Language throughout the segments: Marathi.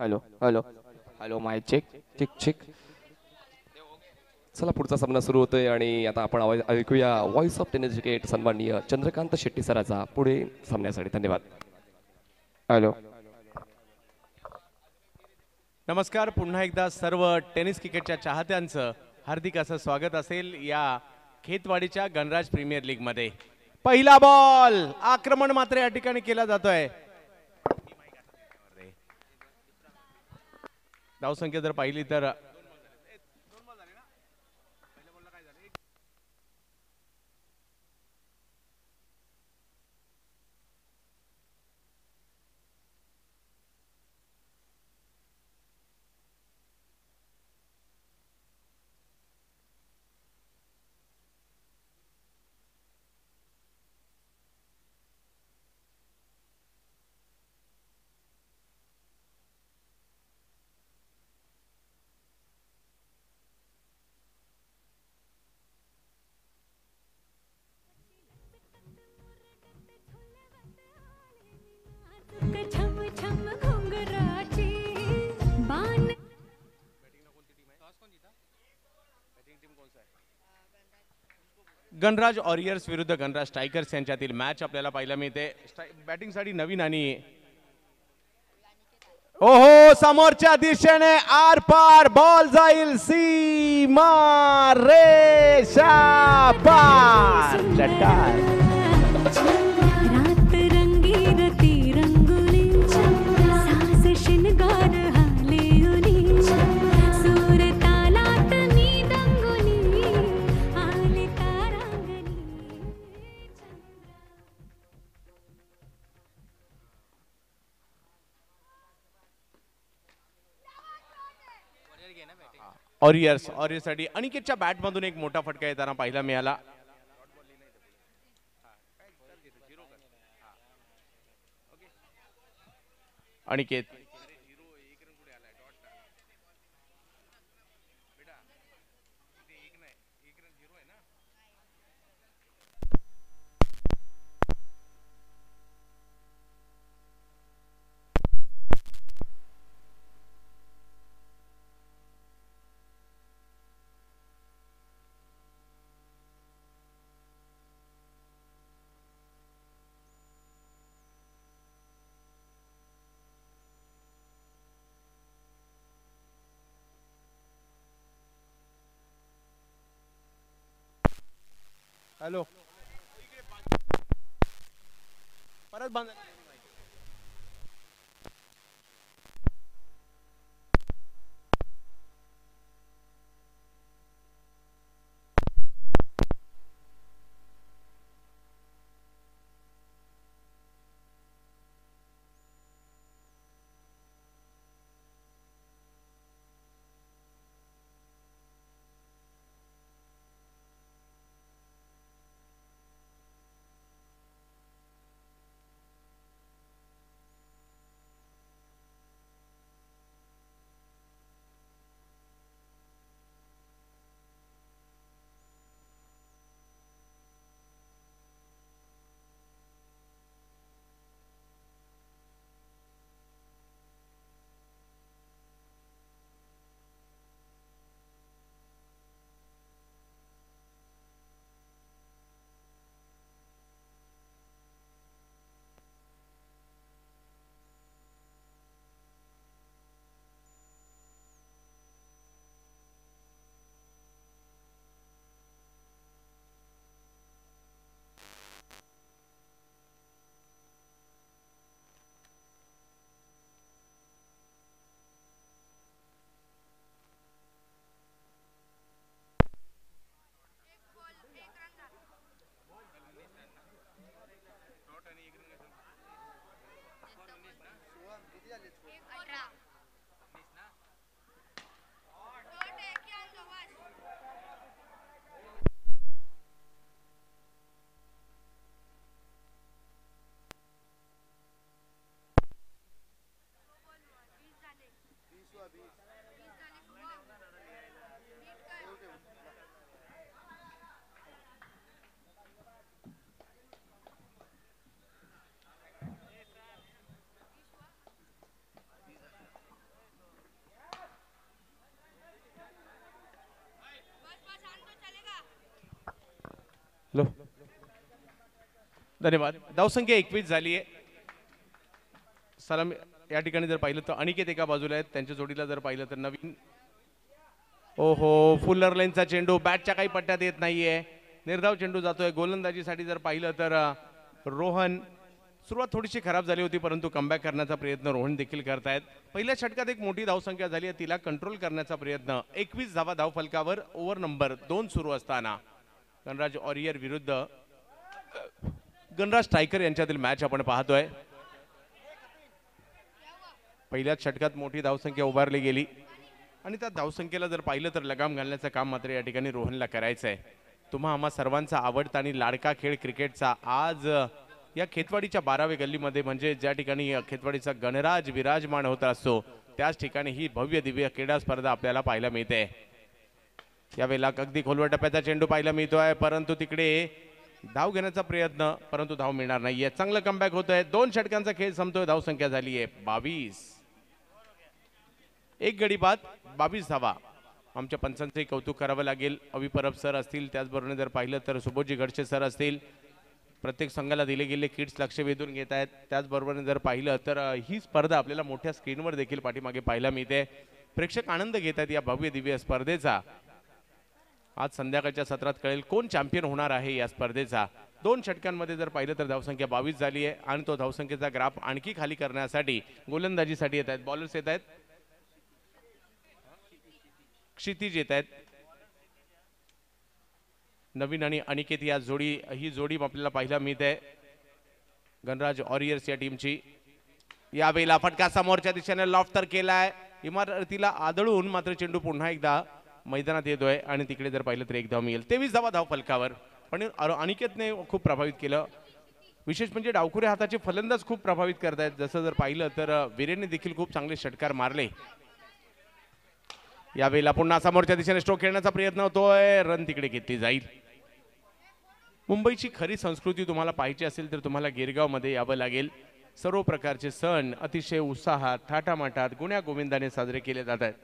Hello hello hello my check check check चला पुढचा सामना सुरू होतोय आणि आता आपण आवाज ऐकूया व्हॉइस ऑफ टेनिस क्रिकेट सन्माननीय चंद्रकांत शेट्टी सराचा पुढे सामन्यासाठी धन्यवाद. हॅलो. नमस्कार पुन्हा एकदा सर्व टेनिस क्रिकेटच्या चाहत्यांचं हार्दिक असं स्वागत असेल या खेतवाडीच्या गणराज प्रीमियर लीगमध्ये पहिला बॉल आक्रमण मात्र या ठिकाणी केला जातोय. धावसंख्या जर पाहिली तर गणराज ऑरियर्स विरुद्ध गणराज स्ट्रायकर्स यांच्यातील मॅच आपल्याला पाहायला मिळते. बॅटिंगसाठी नवीन आणि ओहो समोरच्या दिशेने आर पार बॉल जाईल. सीमा शा पार. ऑरियर्स ऑरियर्ससाठी अनिकेतच्या बॅटमधून एक मोठा फटका येताना पाहायला मिळाला. अनिकेत. हॅलो परत बांधा हॅलो. धन्यवाद. धावसंख्या एकवीस झाली आहे. सलाम या ठिकाणी जर पाहिलं तर अनिकेत एका बाजूला आहेत. त्यांच्या जोडीला जर पाहिलं तर नवीन. ओहो फुल्लर लाईनचा चेंडू. बॅटच्या काही पट्ट्यात येत नाहीये. निर्धाव चेंडू जातोय. गोलंदाजीसाठी जर पाहिलं तर रोहन सुरुवात थोडीशी खराब झाली होती परंतु कमबॅक करण्याचा प्रयत्न रोहन देखील करतायत. पहिल्या षटकात एक मोठी धावसंख्या झाली आहे. तिला कंट्रोल करण्याचा प्रयत्न. एकवीस धावा धावफलकावर. ओव्हर नंबर दोन सुरू असताना. गणराज ऑरियर विरुद्ध गणराज स्ट्रायकर यांच्यातील मॅच आपण पाहतोय. पहिल्याच षटकात मोठी धावसंख्या उभारली गेली. आणि त्या धावसंख्येला जर पाहिलं तर लगाम घालण्याचं काम मात्र या ठिकाणी रोहनला करायचं आहे तुम्हा आम्हा सर्वांचा आवडता आणि लाडका खेळ क्रिकेटचा आज या खेतवाडीच्या बाराव्या गल्लीमध्ये म्हणजे ज्या ठिकाणी खेतवाडीचा गणराज विराजमान होत असतो त्याच ठिकाणी ही भव्य दिव्य क्रीडा स्पर्धा आपल्याला पाहायला मिळते. यावेळेला अगदी खोलवर टप्प्याचा चेंडू पाहायला मिळतोय परंतु तिकडे धाव घेण्याचा प्रयत्न परंतु धाव मिळणार नाहीये. चांगलं कमबॅक होतोय. दोन षटकांचा खेळ संपतोय. धावसंख्या झाली आहे बावीस. एक गडी बाद बावीस धावा. आमच्या पंचांचंही कौतुक करावं लागेल. अवी परब सर असतील त्याचबरोबर जर पाहिलं तर सुबोधजी घडचे सर असतील. प्रत्येक संघाला दिले गेले किट्स लक्ष वेधून घेत आहेत. त्याचबरोबर जर पाहिलं तर ही स्पर्धा आपल्याला मोठ्या स्क्रीनवर देखील पाठीमागे पाहायला मिळते. प्रेक्षक आनंद घेत आहेत या भव्य दिव्य स्पर्धेचा. आज संध्याकाळच्या सत्रात कळेल कोण चॅम्पियन होणार आहे या स्पर्धेचा. दोन षटकांमध्ये जर पाहिलं तर धावसंख्या बावीस झाली आहे आणि तो धावसंख्येचा ग्राफ आणखी खाली करण्यासाठी गोलंदाजीसाठी येत आहेत. बॉलर्स येत आहेत. क्षितिज येत आहेत. नवीन आणि अनिकेत या जोडी ही जोडी आपल्याला पाहायला मिळते. गणराज ऑरियर्स या टीमची यावेळेला फटका समोरच्या दिशेने लॉफ्ट तर केलाय. इमारतीला आदळून मात्र चेंडू पुन्हा एकदा मैदानात येतोय आणि तिकडे जर पाहिलं तर एक धाव मिळेल. तेवीस धावा धाव फलकावर. पण अनिकेतने खूप प्रभावित केलं. विशेष म्हणजे डावखुरे हाताचे फलंदाज खूप प्रभावित करतायत. जसं जर पाहिलं तर विरेने देखील खूप चांगले षटकार मारले. यावेळेला पुन्हा समोरच्या दिशेने स्ट्रोक खेळण्याचा प्रयत्न होतोय. रन तिकडे घेतली जाईल. मुंबईची खरी संस्कृती तुम्हाला पाहिजे असेल तर तुम्हाला गिरगावमध्ये यावं लागेल. सर्व प्रकारचे सण अतिशय उत्साहात थाटामाटात गुण्या गोविंदाने साजरे केले जात आहेत.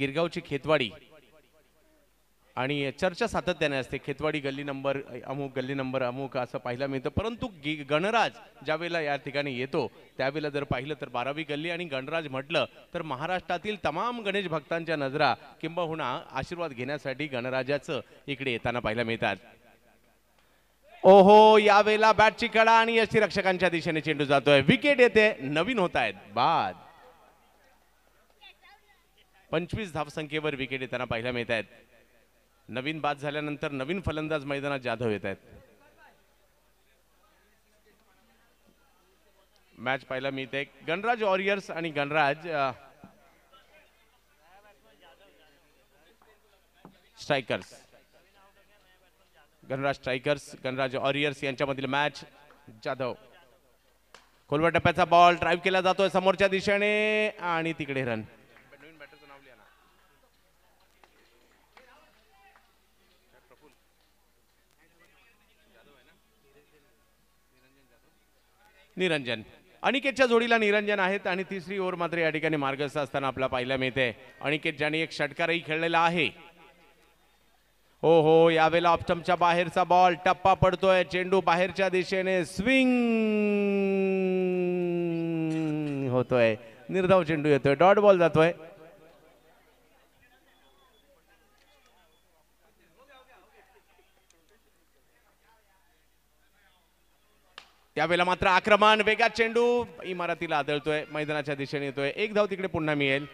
गिरगावची खेतवाडी. आणि चर्चा सातत्याने असते खेतवाडी गल्ली नंबर अमुक गल्ली नंबर अमुक असं पाहायला मिळतं. परंतु गि गणराज ज्यावेळेला या ठिकाणी येतो त्यावेळेला जर पाहिलं तर बारावी गल्ली आणि गणराज म्हटलं तर महाराष्ट्रातील तमाम गणेश भक्तांच्या नजरा किंबहुना आशीर्वाद घेण्यासाठी गणराजाचं इकडे येताना पाहायला मिळतात. ओहो यावेळेला बॅटची कडा आणि यष्टीरक्षकांच्या दिशेने चेंडू जातोय. विकेट येते नवीन होत आहेत. बाद. पंचवीस धावसंख्येवर विकेट येताना पाहायला मिळत आहेत. नवीन बाद झाल्यानंतर नवीन फलंदाज मैदानात जाधव येत आहेत. मॅच पाहायला मिळते गणराज वॉरियर्स आणि Ganraj strikers Ganraj strikers Ganraj warriors यांच्यामधील मॅच जाधव. खोलवर टप्प्याचा बॉल ड्राईव्ह केला जातोय समोरच्या दिशेने आणि तिकडे रन निरंजन. अनिकेतच्या जोडीला निरंजन आहेत आणि तिसरी ओव्हर मात्र या ठिकाणी मार्गस्थ असताना आपला पाहायला मिळते. अनिकेत ज्याने एक षटकारही खेळलेला आहे. हो हो यावेळेला ऑप्टमच्या बाहेरचा बॉल टप्पा पडतोय. चेंडू बाहेरच्या दिशेने स्विंग होतोय. निर्धाव चेंडू येतोय. डॉट बॉल जातोय. त्यावेळेला मात्र आक्रमण वेगात चेंडू. इमारतीला आदळतोय मैदानाच्या दिशेने येतोय. एक धाव तिकडे पुन्हा मिळेल.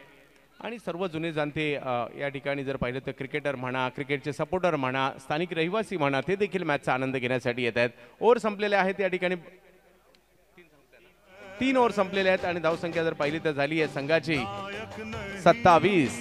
आणि सर्व जुने जाणते या ठिकाणी जर पाहिलं तर क्रिकेटर म्हणा क्रिकेटचे सपोर्टर म्हणा स्थानिक रहिवासी म्हणा ते देखील मॅचचा आनंद घेण्यासाठी येत आहेत. ओव्हर संपलेले आहेत या ठिकाणी. तीन ओव्हर संपलेले आहेत आणि धावसंख्या जर पाहिली तर झाली आहे संघाची सत्तावीस.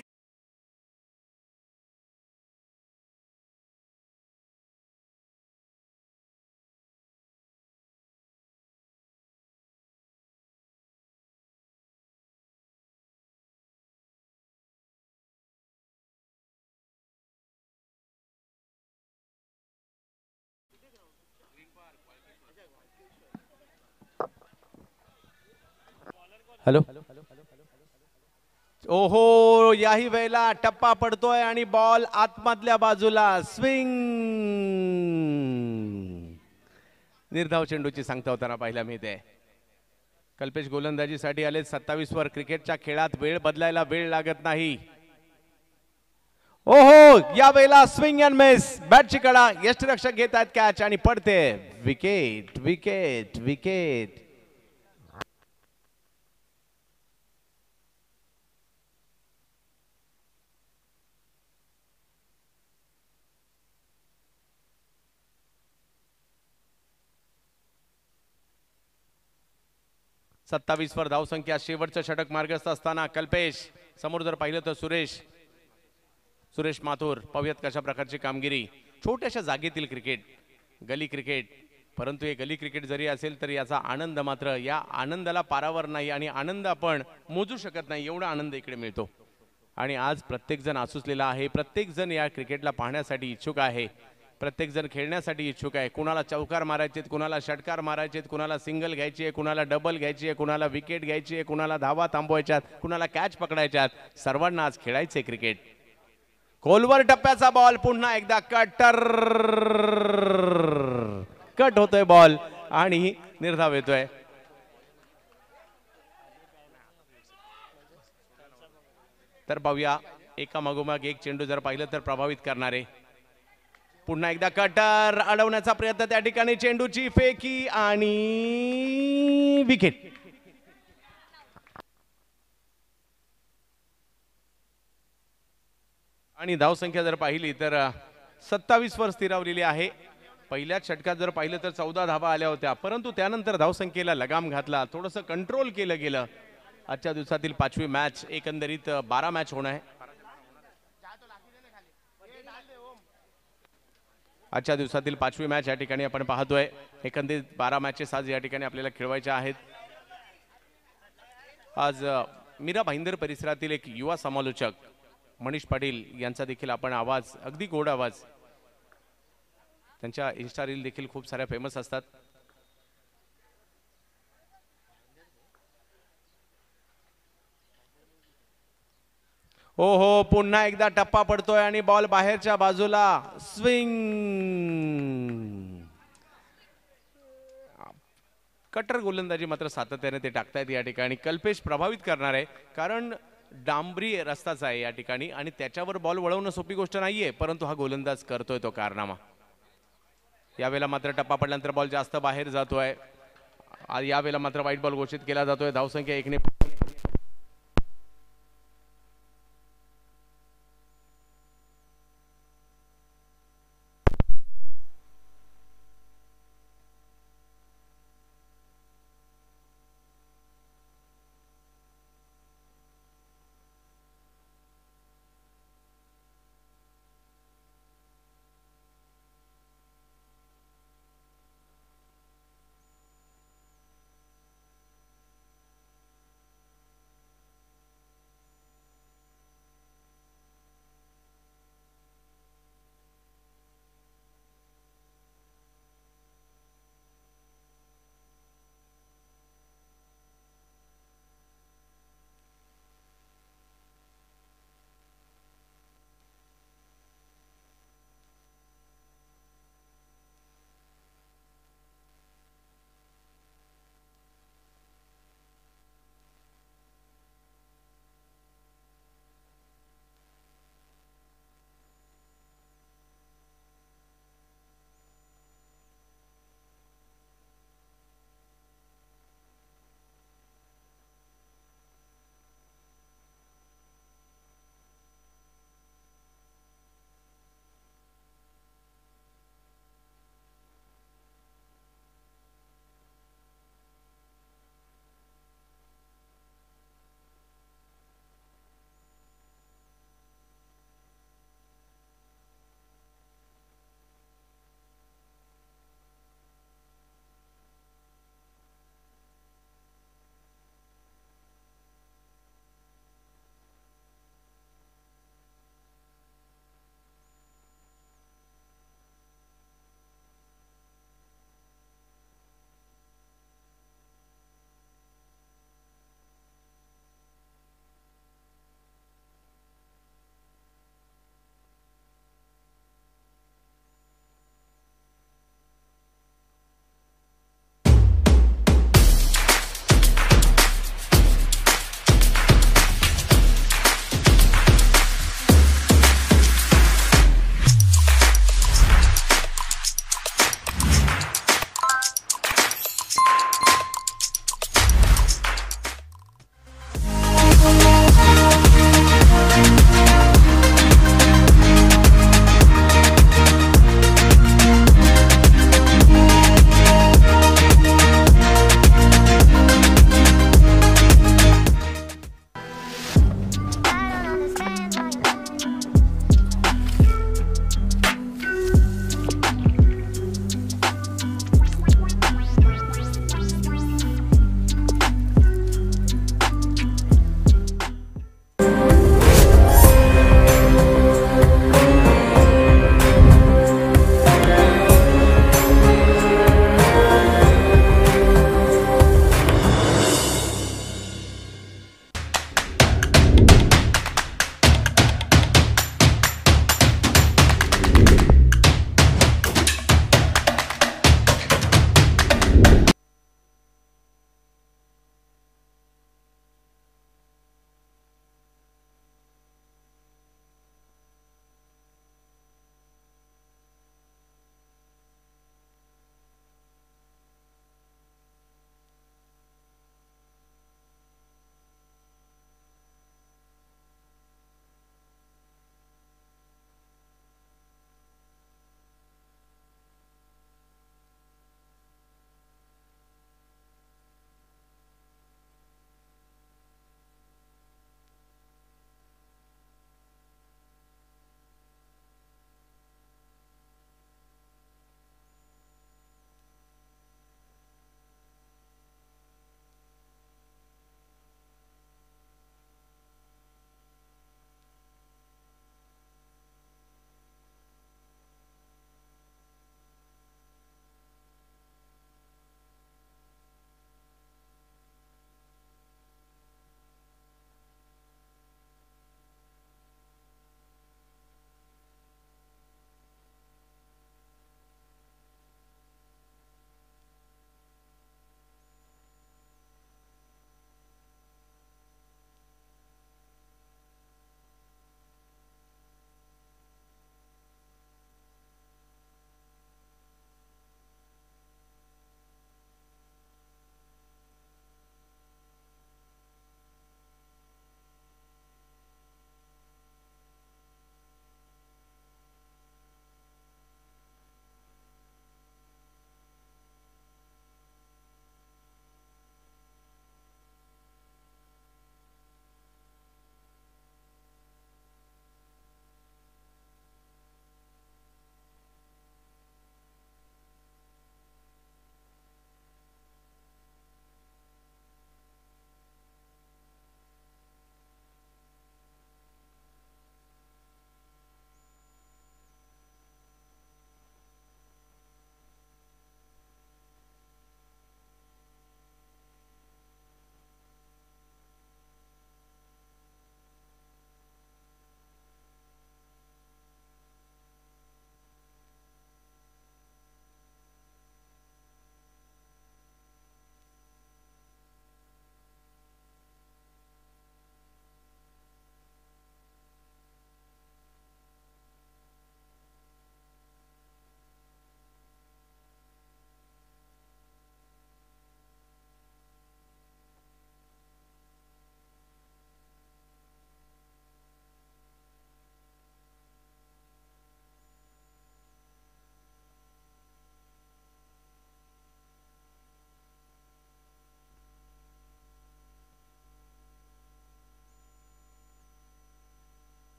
हॅलो? ओहो याही वेळेला टप्पा पडतोय आणि बॉल आतमधल्या बाजूला. स्विंग निर्धाव चेंडूची सांगता होताना मी ते. कल्पेश गोलंदाजीसाठी आले सत्तावीस वर क्रिकेटच्या खेळात वेळ बदलायला वेळ लागत नाही. ओहो या वेळेला स्विंग अँड मिस बॅटची कडा यष्टरक्षक घेत आहेत कॅच आणि पडते. विकेट विकेट विकेट सत्तावीस वर धावसंख्या शेवटचं षटक मार्गस्थ असताना कल्पेश समोर जर पाहिलं तर सुरेश. सुरेश माथुर पाहूयात कशा प्रकारची कामगिरी. छोट्याशा जागेतील क्रिकेट गली क्रिकेट. परंतु हे गली क्रिकेट जरी असेल तरी याचा आनंद मात्र या आनंदाला पारावर नाही आणि आनंद आपण मोजू शकत नाही एवढा आनंद इकडे मिळतो. आणि आज प्रत्येकजण आसुसलेला आहे. प्रत्येकजण या क्रिकेटला पाहण्यासाठी इच्छुक आहे. प्रत्येकजण खेळण्यासाठी इच्छुक आहे. कुणाला चौकार मारायचे कुणाला षटकार मारायचे कुणाला सिंगल घ्यायची आहे कुणाला डबल घ्यायची आहे कुणाला विकेट घ्यायची आहे कुणाला धावा थांबवायच्यात कुणाला कॅच पकडायच्यात सर्वांना आज खेळायचे क्रिकेट. खोलवर टप्प्याचा बॉल पुन्हा एकदा कटर कट होतोय बॉल आणि निर्धाव येतोय. तर पाहूया एका मागोमाग एक चेंडू जर पाहिलं तर प्रभावित करणारे. पुन्हा एकदा कटर अडवण्याचा प्रयत्न त्या ठिकाणी. चेंडूची फेकी आणि विकेट. आणि धावसंख्या जर पाहिली तर सत्तावीस वर स्थिरावलेली आहे. पहिल्याच षटकात जर पाहिलं तर चौदा धावा आल्या होत्या. परंतु त्यानंतर धावसंख्येला लगाम घातला. थोडंसं कंट्रोल केलं गेलं. आजच्या दिवसातील पाचवी मॅच एकंदरीत बारा मॅच होणार आहे. आजच्या दिवसातील पाचवी मॅच या ठिकाणी आपण पाहतोय. एकंदरीत बारा मॅचेस आज या ठिकाणी आपल्याला खेळवायच्या आहेत. आज मीरा भाईंदर परिसरातील एक युवा समालोचक मनीष पाटील यांचा देखील आपण आवाज अगदी गोड आवाज त्यांच्या इन्स्टा रील देखील खूप साऱ्या फेमस असतात. हो हो पुन्हा एकदा टप्पा पडतोय आणि बॉल बाहेरच्या बाजूला. स्विंग कटर गोलंदाजी मात्र सातत्याने ते टाकतायत या ठिकाणी. कल्पेश प्रभावित करणार आहे कारण डांबरी रस्ताच आहे या ठिकाणी आणि त्याच्यावर बॉल वळवणं सोपी गोष्ट नाहीये परंतु हा गोलंदाज करतोय तो कारनामा. यावेळेला मात्र टप्पा पडल्यानंतर बॉल जास्त बाहेर जातोय. यावेळेला मात्र वाईट बॉल घोषित केला जातोय. धावसंख्या एकने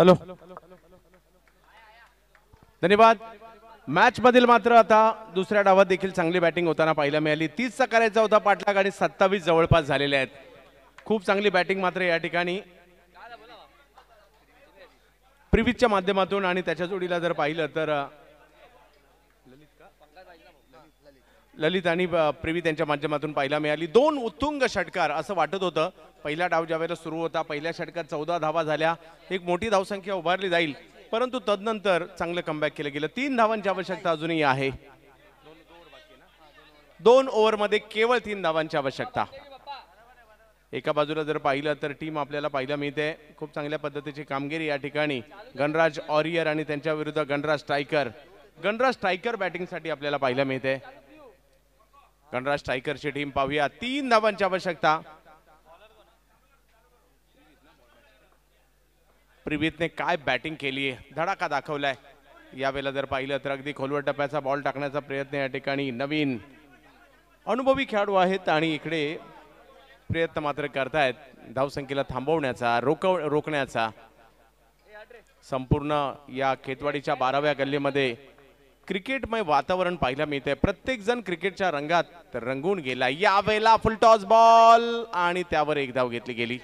हॅलो. धन्यवाद. मॅच मधील मात्र आता दुसऱ्या डावात देखील चांगली बॅटिंग होताना पाहायला मिळाली. तीसचा करायचा होता पाठलाग आणि सत्तावीस जवळपास झालेले आहेत. खूप चांगली बॅटिंग मात्र या ठिकाणी प्रिव्हिजच्या माध्यमातून आणि त्याच्या जोडीला जर पाहिलं तर ललित आणि अ, त्यांच्या यांच्या माध्यमातून पाहायला मिळाली. दोन उत्तुंग षटकार असं वाटत होतं. पहिला डाव ज्यावेळेला सुरू होता पहिल्या षटकात चौदा धावा झाल्या. एक मोठी धावसंख्या उभारली जाईल. परंतु तदनंतर चांगलं कमबॅक केलं गेलं. तीन धावांची आवश्यकता अजूनही आहे. दोन ओव्हरमध्ये केवळ तीन धावांची आवश्यकता. एका बाजूला जर पाहिलं तर टीम आपल्याला पाहायला मिळते. खूप चांगल्या पद्धतीची कामगिरी या ठिकाणी. गणराज ऑरियर आणि त्यांच्या विरुद्ध गणराज स्ट्रायकर. गणराज स्ट्रायकर बॅटिंगसाठी आपल्याला पाहायला मिळते. गणराज स्ट्रायकरची टीम पाहूया. तीन धावांची आवश्यकता. प्रिव्हितने काय बॅटिंग केली आहे? धडाका दाखवलाय. यावेळेला जर पाहिलं तर अगदी खोलवर टप्प्याचा बॉल टाकण्याचा प्रयत्न या ठिकाणी नवीन अनुभवी खेळाडू आहेत आणि इकडे प्रयत्न मात्र करतायत. धावसंख्येला थांबवण्याचा रोक रोखण्याचा. संपूर्ण या खेतवाडीच्या बाराव्या गल्लीमध्ये क्रिकेटमय वातावरण पाहायला मिळतंय. प्रत्येक जण क्रिकेटच्या रंगात रंगून गेला यावेळेला फुल टॉस बॉल आणि त्यावर एक धाव घेतली गेली.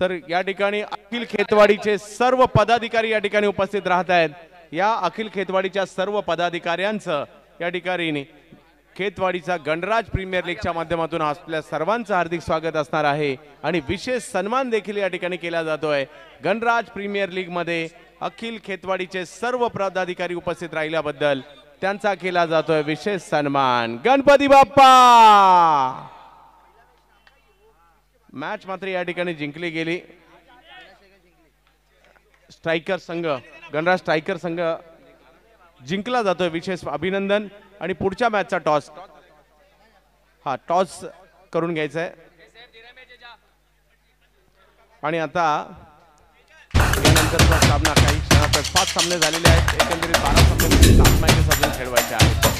तर या ठिकाणी अखिल खेतवाडीचे सर्व पदाधिकारी या ठिकाणी उपस्थित राहत आहेत. या अखिल खेतवाडीच्या सर्व पदाधिकाऱ्यांचं या ठिकाणी खेतवाडीचा गणराज प्रीमियर लीगच्या माध्यमातून आपल्या सर्वांचं हार्दिक स्वागत असणार आहे आणि विशेष सन्मान देखील या ठिकाणी केला जातोय. गणराज प्रीमियर लीगमध्ये अखिल खेतवाडीचे सर्व पदाधिकारी उपस्थित राहिल्याबद्दल त्यांचा केला जातोय विशेष सन्मान. गणपती बाप्पा! मॅच मात्र या ठिकाणी जिंकली गेली. स्ट्रायकर संघ गणराज स्ट्रायकर संघ जिंकला जातोय. विशेष अभिनंदन. आणि पुढच्या मॅचचा टॉस. हा टॉस करून घ्यायचा आहे. आणि आता यानंतरचा सामना काही क्षणात पाच सामने झालेले आहेत. एकंदरीत बारा सामने सात मॅचेस अजून खेळवायचे आहेत.